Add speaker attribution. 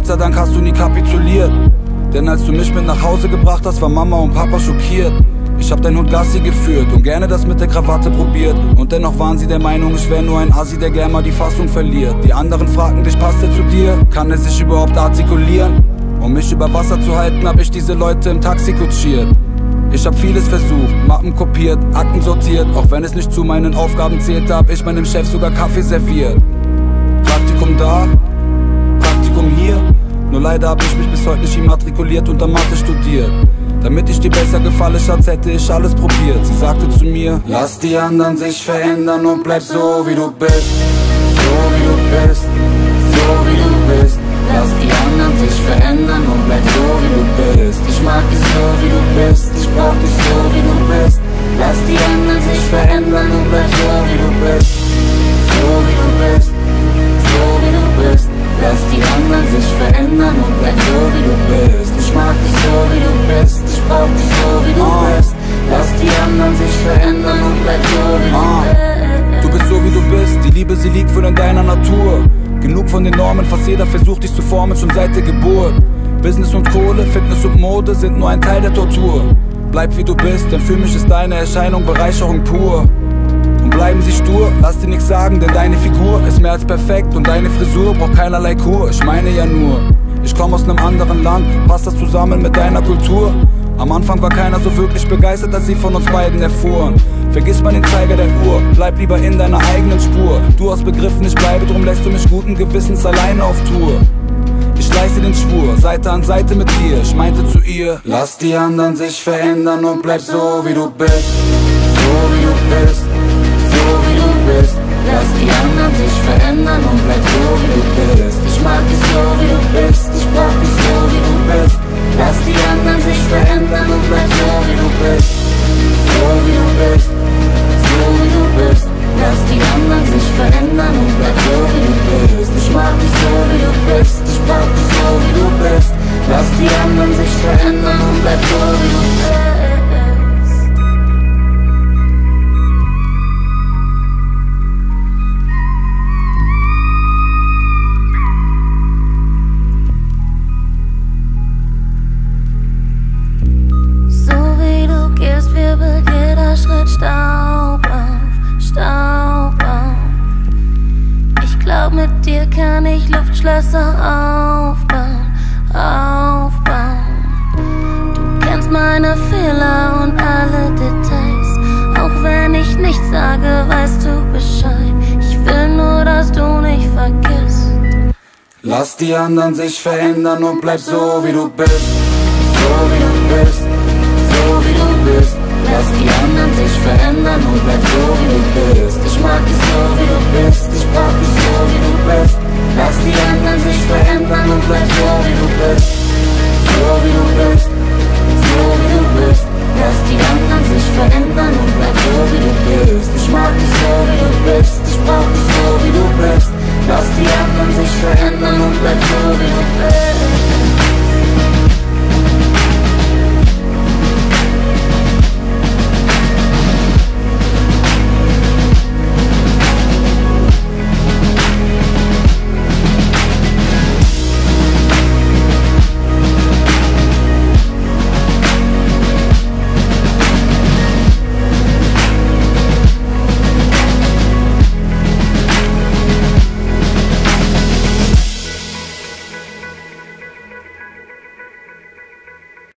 Speaker 1: Gott sei Dank hast du nie kapituliert. Denn als du mich mit nach Hause gebracht hast, war Mama und Papa schockiert. Ich hab deinen Hund Gassi geführt und gerne das mit der Krawatte probiert. Und dennoch waren sie der Meinung, ich wär nur ein Assi, der gern mal die Fassung verliert. Die anderen fragten dich, passt er zu dir? Kann er sich überhaupt artikulieren? Um mich über Wasser zu halten, hab ich diese Leute im Taxi kutschiert. Ich hab vieles versucht, Mappen kopiert, Akten sortiert. Auch wenn es nicht zu meinen Aufgaben zählte, hab ich meinem Chef sogar Kaffee serviert. Praktikum da. Nur leider hab ich mich bis heute nicht immatrikuliert und dann Mathe studiert. Damit ich dir besser gefalle, Schatz, hätte ich alles probiert. Sie sagte zu mir, lass die anderen sich verändern und bleib so wie du bist. So wie du bist, so wie du bist. Lass die anderen sich verändern und bleib so wie du bist. Ich mag dich sie liegt voll in deiner Natur Genug von den Normen, fast jeder versucht dich zu formen schon seit der Geburt Business und Kohle, Fitness und Mode sind nur ein Teil der Tortur Bleib wie du bist, denn für mich ist deine Erscheinung Bereicherung pur und bleiben sie stur, lass dir nichts sagen, denn deine Figur ist mehr als perfekt und deine Frisur braucht keinerlei Kur, ich meine ja nur. Ich komm aus nem anderen Land, passt das zusammen mit deiner Kultur? Am Anfang war keiner so wirklich begeistert, als sie von uns beiden erfuhren. Vergiss mal den Zeiger der Uhr, bleib lieber in deiner eigenen Spur. Du hast begriffen, ich bleibe, drum lässt du mich guten Gewissens alleine auf Tour. Ich leiste den Schwur, Seite an Seite mit dir. Ich meinte zu ihr, lass die anderen sich verändern und bleib so wie du bist. So wie du bist,
Speaker 2: Staub auf, Staub auf. Ich glaub, mit dir kann ich Luftschlösser aufbauen, aufbauen. Du kennst meine Fehler und alle Details. Auch wenn ich nichts sage, weißt du Bescheid. Ich will nur, dass du nicht vergisst.
Speaker 1: Lass die anderen sich verändern und bleib so wie du bist. So wie du bist, so wie du bist. Lass die verändern und bleib so wie